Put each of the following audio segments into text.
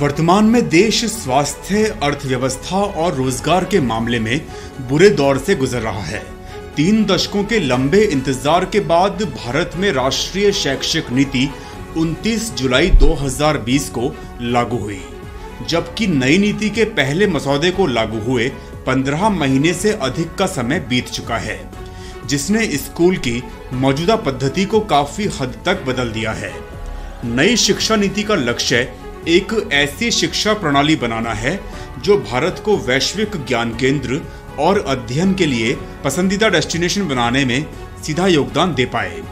वर्तमान में देश स्वास्थ्य, अर्थव्यवस्था और रोज़गार के मामले में बुरे दौर से गुजर रहा है। तीन दशकों के लंबे इंतज़ार के बाद भारत में राष्ट्रीय शैक्षिक नीति 29 जुलाई 2020 को लागू हुई। जबकि नई नीति के पहले मसौदे को लागू हुए 15 महीने से अधिक का समय बीत चुका है, जिसने स्कूल की मौजूदा पद्धति को काफ़ी हद तक बदल दिया है। नई शिक्षा नीति का लक्ष्य एक ऐसी शिक्षा प्रणाली बनाना है जो भारत को वैश्विक ज्ञान केंद्र और अध्ययन के लिए पसंदीदा डेस्टिनेशन बनाने में सीधा योगदान दे पाए।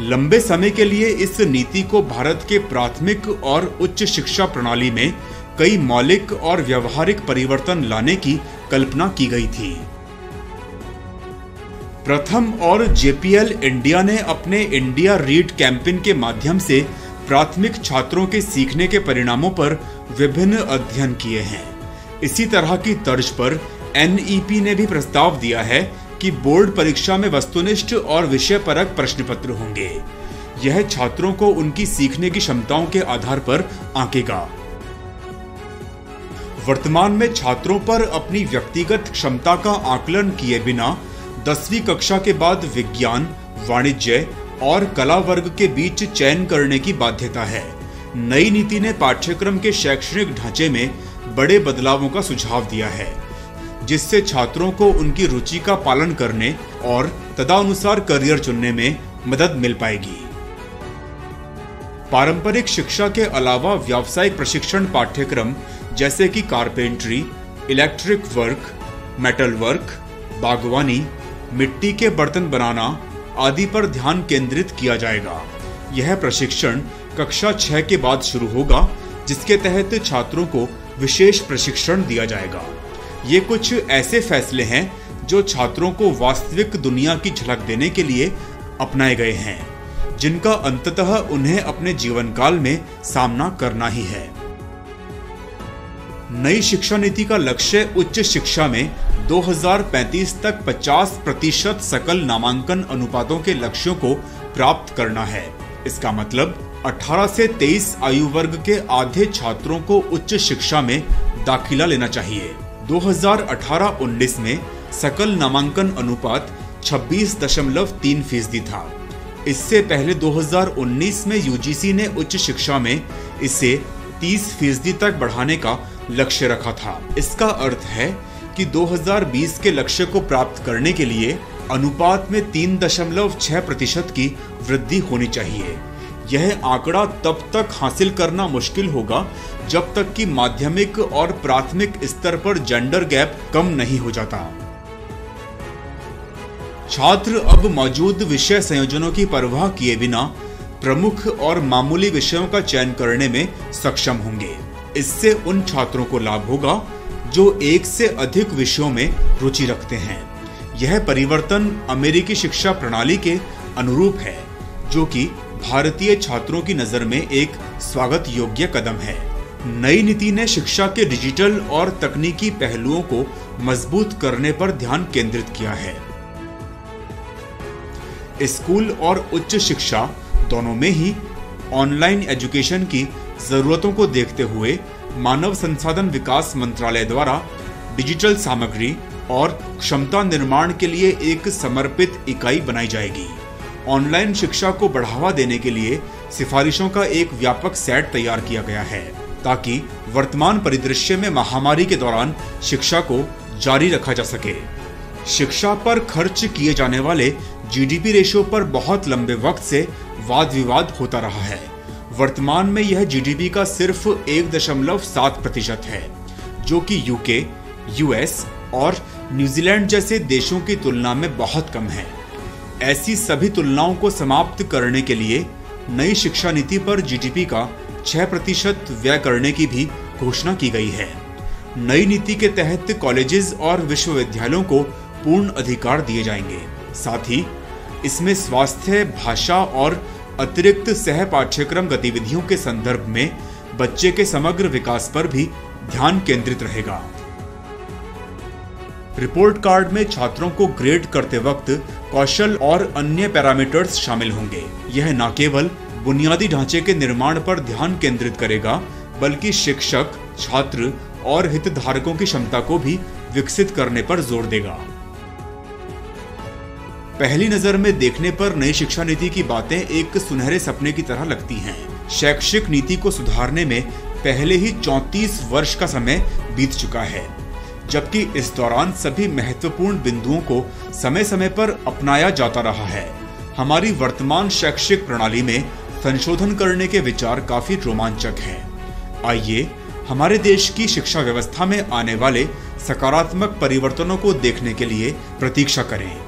लंबे समय के लिए इस नीति को भारत के प्राथमिक और उच्च शिक्षा प्रणाली में कई मौलिक और व्यवहारिक परिवर्तन लाने की कल्पना की गई थी। प्रथम और जेपीएल इंडिया ने अपने इंडिया रीड कैंपेन के माध्यम से प्राथमिक छात्रों के सीखने के परिणामों पर विभिन्न अध्ययन किए हैं। इसी तरह की तर्ज पर एनईपी ने भी प्रस्ताव दिया है कि बोर्ड परीक्षा में वस्तुनिष्ठ और विषय परक प्रश्न पत्र होंगे। यह छात्रों को उनकी सीखने की क्षमताओं के आधार पर आंकेगा। वर्तमान में छात्रों पर अपनी व्यक्तिगत क्षमता का आकलन किए बिना दसवीं कक्षा के बाद विज्ञान, वाणिज्य और कला वर्ग के बीच चयन करने की बाध्यता है। नई नीति ने पाठ्यक्रम के शैक्षणिक ढांचे में बड़े बदलावों का सुझाव दिया है, जिससे छात्रों को उनकी रुचि का पालन करने और तदानुसार करियर चुनने में मदद मिल पाएगी। पारंपरिक शिक्षा के अलावा व्यावसायिक प्रशिक्षण पाठ्यक्रम जैसे कि carpentry, electric work, metal work, बागवानी, मिट्टी के बर्तन बनाना आदि पर ध्यान केंद्रित किया जाएगा। यह प्रशिक्षण कक्षा छह के बाद शुरू होगा, जिसके तहत छात्रों को विशेष प्रशिक्षण दिया जाएगा। ये कुछ ऐसे फैसले हैं जो छात्रों को वास्तविक दुनिया की झलक देने के लिए अपनाए गए हैं, जिनका अंततः उन्हें अपने जीवन काल में सामना करना ही है। नई शिक्षा नीति का लक्ष्य उच्च शिक्षा में 2035 तक 50 प्रतिशत सकल नामांकन अनुपातों के लक्ष्यों को प्राप्त करना है। इसका मतलब 18 से 23 आयु वर्ग के आधे छात्रों को उच्च शिक्षा में दाखिला लेना चाहिए। 2018-19 में सकल नामांकन अनुपात 26.3 फ़ीसदी था। इससे पहले 2019 में यूजीसी ने उच्च शिक्षा में इसे 30 फ़ीसदी तक बढ़ाने का लक्ष्य रखा था। इसका अर्थ है कि 2020 के लक्ष्य को प्राप्त करने के लिए अनुपात में 3.6 प्रतिशत की वृद्धि होनी चाहिए। यह आंकड़ा तब तक हासिल करना मुश्किल होगा जब तक कि माध्यमिक और प्राथमिक स्तर पर जेंडर गैप कम नहीं हो जाता। छात्र अब मौजूद विषय संयोजनों की परवाह किए बिना प्रमुख और मामूली विषयों का चयन करने में सक्षम होंगे। इससे उन छात्रों को लाभ होगा जो एक से अधिक विषयों में रुचि रखते हैं। यह परिवर्तन अमेरिकी शिक्षा प्रणाली के अनुरूप है, जो कि भारतीय छात्रों की नज़र में एक स्वागत योग्य कदम है। नई नीति ने शिक्षा के डिजिटल और तकनीकी पहलुओं को मज़बूत करने पर ध्यान केंद्रित किया है। स्कूल और उच्च शिक्षा दोनों में ही ऑनलाइन एजुकेशन की जरूरतों को देखते हुए मानव संसाधन विकास मंत्रालय द्वारा डिजिटल सामग्री और क्षमता निर्माण के लिए एक समर्पित इकाई बनाई जाएगी। ऑनलाइन शिक्षा को बढ़ावा देने के लिए सिफारिशों का एक व्यापक सेट तैयार किया गया है, ताकि वर्तमान परिदृश्य में महामारी के दौरान शिक्षा को जारी रखा जा सके। शिक्षा पर खर्च किए जाने वाले जीडीपी रेशो पर बहुत लंबे वक्त से वाद विवाद होता रहा है। वर्तमान में यह जीडीपी का सिर्फ़ एक दशमलव सात प्रतिशत है, जो कि यूके यूएस और न्यूजीलैंड जैसे देशों की तुलना में बहुत कम है। ऐसी सभी तुलनाओं को समाप्त करने के लिए नई शिक्षा नीति पर जीडीपी का 6 प्रतिशत व्यय करने की भी घोषणा की गई है। नई नीति के तहत कॉलेजेस और विश्वविद्यालयों को पूर्ण अधिकार दिए जाएँगे। साथ ही, इसमें स्वास्थ्य, भाषा और अतिरिक्त सह पाठ्यक्रम गतिविधियों के संदर्भ में बच्चे के समग्र विकास पर भी ध्यान केंद्रित रहेगा। रिपोर्ट कार्ड में छात्रों को ग्रेड करते वक्त कौशल और अन्य पैरामीटर्स शामिल होंगे। यह न केवल बुनियादी ढांचे के निर्माण पर ध्यान केंद्रित करेगा, बल्कि शिक्षक, छात्र और हितधारकों की क्षमता को भी विकसित करने पर ज़ोर देगा। पहली नज़र में देखने पर नई शिक्षा नीति की बातें एक सुनहरे सपने की तरह लगती हैं। शैक्षिक नीति को सुधारने में पहले ही 34 वर्ष का समय बीत चुका है, जबकि इस दौरान सभी महत्वपूर्ण बिंदुओं को समय समय पर अपनाया जाता रहा है हमारी वर्तमान शैक्षिक प्रणाली में संशोधन करने के विचार काफ़ी रोमांचक हैं। आइए, हमारे देश की शिक्षा व्यवस्था में आने वाले सकारात्मक परिवर्तनों को देखने के लिए प्रतीक्षा करें